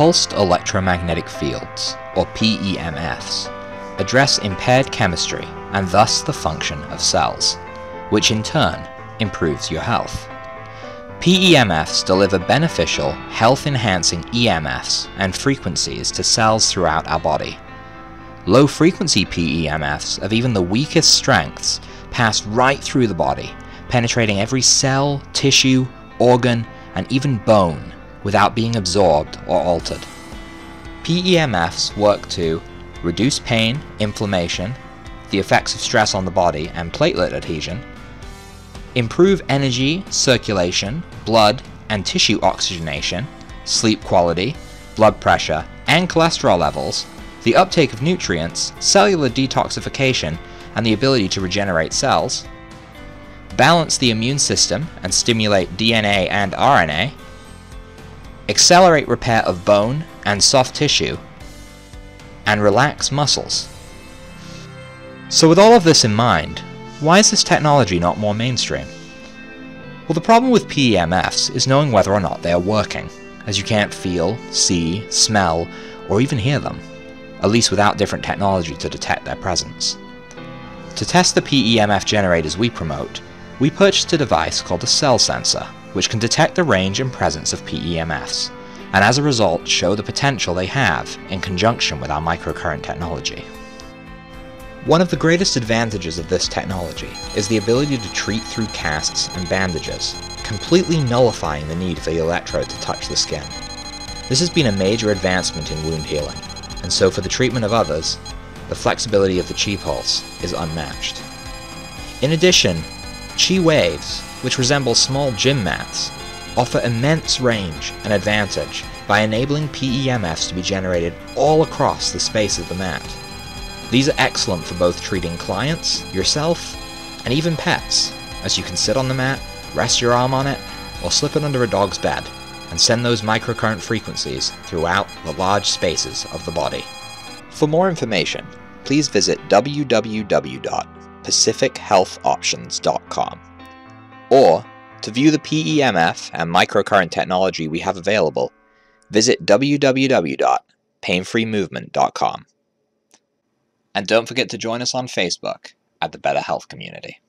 Pulsed electromagnetic fields, or PEMFs, address impaired chemistry and thus the function of cells, which in turn improves your health. PEMFs deliver beneficial, health-enhancing EMFs and frequencies to cells throughout our body. Low-frequency PEMFs of even the weakest strengths pass right through the body, penetrating every cell, tissue, organ, and even bone without being absorbed or altered. PEMFs work to reduce pain, inflammation, the effects of stress on the body, and platelet adhesion, improve energy, circulation, blood, and tissue oxygenation, sleep quality, blood pressure, and cholesterol levels, the uptake of nutrients, cellular detoxification, and the ability to regenerate cells, balance the immune system and stimulate DNA and RNA, accelerate repair of bone and soft tissue, and relax muscles. So with all of this in mind, why is this technology not more mainstream? Well, the problem with PEMFs is knowing whether or not they are working, as you can't feel, see, smell, or even hear them, at least without different technology to detect their presence. To test the PEMF generators we promote, we purchased a device called a cell sensor, which can detect the range and presence of PEMFs, and as a result show the potential they have in conjunction with our microcurrent technology. One of the greatest advantages of this technology is the ability to treat through casts and bandages, completely nullifying the need for the electrode to touch the skin. This has been a major advancement in wound healing, and so for the treatment of others, the flexibility of the Chi Pulse is unmatched. In addition, Chi Waves, which resemble small gym mats, offer immense range and advantage by enabling PEMFs to be generated all across the space of the mat. These are excellent for both treating clients, yourself, and even pets, as you can sit on the mat, rest your arm on it, or slip it under a dog's bed, and send those microcurrent frequencies throughout the large spaces of the body. For more information, please visit www.pacifichealthoptions.com. Or, to view the PEMF and microcurrent technology we have available, visit www.painfreemovement.com. And don't forget to join us on Facebook at the Better Health Community.